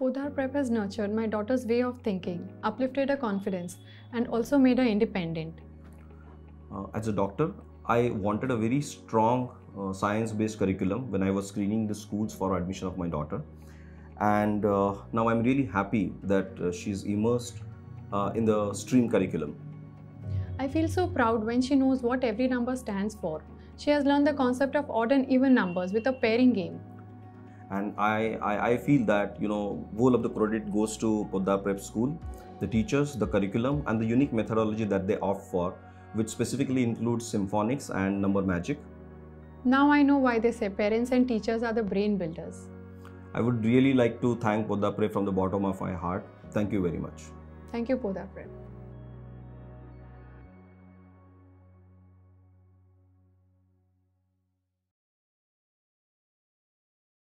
Podar Prep has nurtured my daughter's way of thinking, uplifted her confidence, and also made her independent. Uh, as a doctor, I wanted a very strong uh, science based curriculum when I was screening the schools for admission of my daughter. And uh, now I'm really happy that uh, she's immersed uh, in the stream curriculum. I feel so proud when she knows what every number stands for. She has learned the concept of odd and even numbers with a pairing game. And I, I, I feel that, you know, whole of the credit goes to Podar Prep School, the teachers, the curriculum, and the unique methodology that they opt for, which specifically includes symphonics and number magic. Now I know why they say parents and teachers are the brain builders. I would really like to thank Podar Prep from the bottom of my heart. Thank you very much. Thank you, Podar Prep.